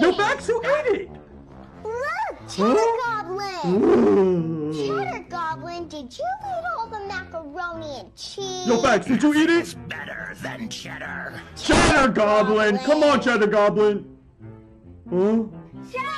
Max, who ate it? Look, Cheddar Goblin! Mm. Cheddar Goblin, did you eat all the macaroni and cheese? Yo, Max, did you eat it? It's Better than cheddar. Cheddar Goblin! Come on, Cheddar Goblin! Huh? Cheddar